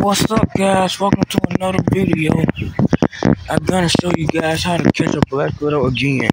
What's up guys? Welcome to another video. I'm gonna show you guys how to catch a black widow again.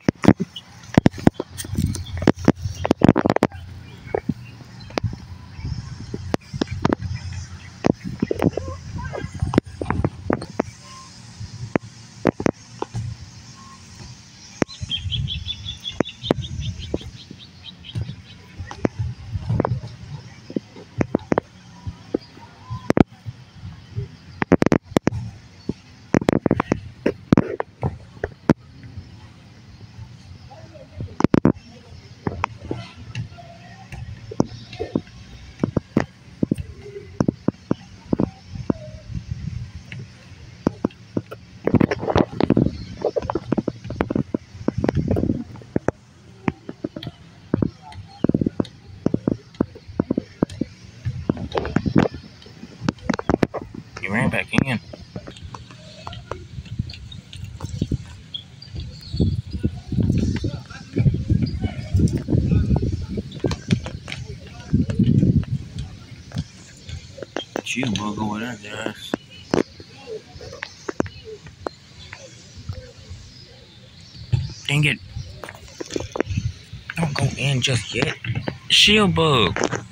Ran back in. Shield bug over there, guys. Dang it. Don't go in just yet. Shield bug.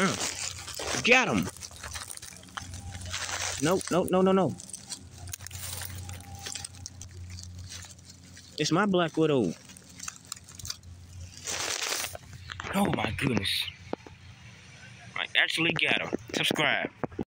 Mm. Got him. No, no, no, no, no. It's my Black Widow. Oh my goodness. I actually got him. Subscribe.